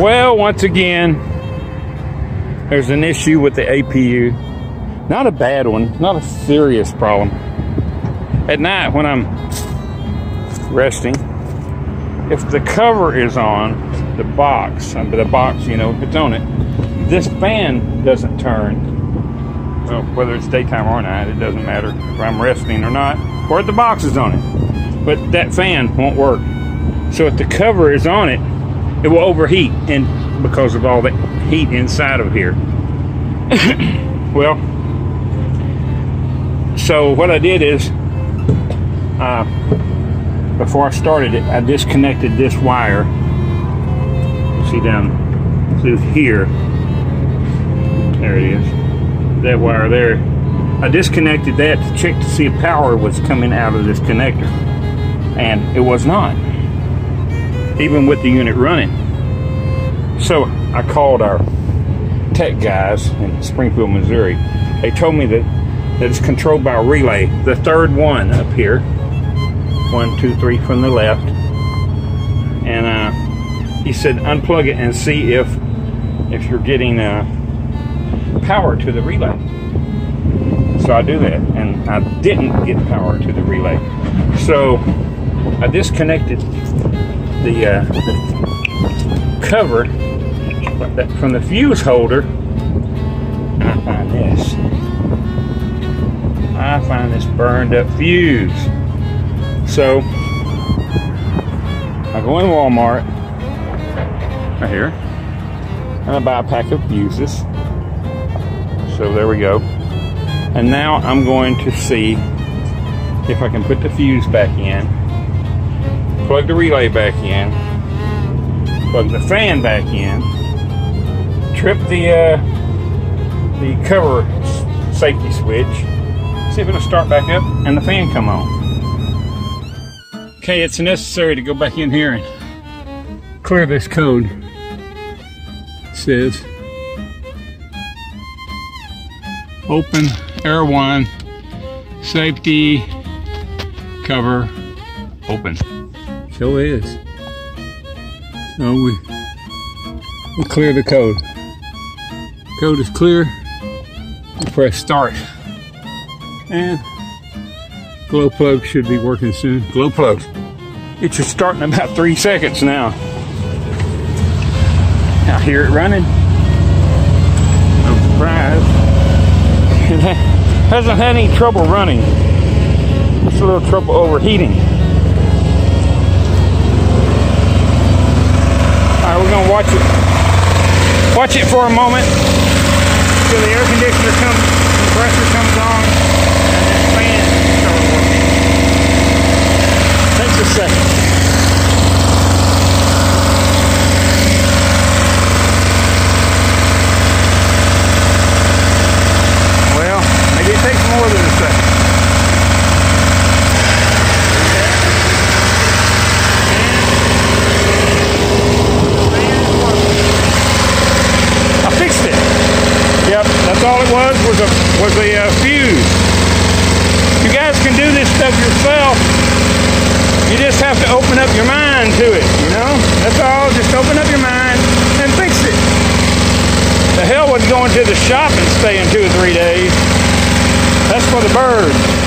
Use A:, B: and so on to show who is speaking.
A: Well, once again, there's an issue with the APU. Not a bad one, not a serious problem. At night when I'm resting, if the cover is on the box, under the box, you know, if it's on it, this fan doesn't turn. Well, whether it's daytime or night, it doesn't matter if I'm resting or not, or if the box is on it. But that fan won't work. So if the cover is on it, it will overheat and because of all the heat inside of here. well, so what I did is, uh, before I started it, I disconnected this wire. See down through here. There it is. That wire there. I disconnected that to check to see if power was coming out of this connector. And it was not. Even with the unit running. So I called our tech guys in Springfield, Missouri. They told me that, that it's controlled by a relay. The third one up here. One, two, three from the left. And uh, he said unplug it and see if if you're getting uh, power to the relay. So I do that, and I didn't get power to the relay. So I disconnected the, uh, the cover from the fuse holder. I find this. I find this burned up fuse. So I go in Walmart right here and I buy a pack of fuses. So there we go. And now I'm going to see if I can put the fuse back in, plug the relay back in, plug the fan back in, trip the uh, the cover safety switch, see if it'll start back up and the fan come on. Okay, it's necessary to go back in here and clear this code. It says open air one safety cover open. So is. So we we'll clear the code. Code is clear. We press start. And glow plug should be working soon. Glow plug. It should start in about three seconds now. I hear it running. No surprise. It hasn't had any trouble running. Just a little trouble overheating. We're gonna watch it. Watch it for a moment till the air conditioner comes, compressor comes on, and then fan starts working. Takes a second. Well, maybe it takes more than a second. I fixed it. Yep, that's all it was was a was a uh, fuse. You guys can do this stuff yourself. You just have to open up your mind to it. You know, that's all. Just open up your mind and fix it. The hell with going to the shop and staying two or three days. That's for the birds.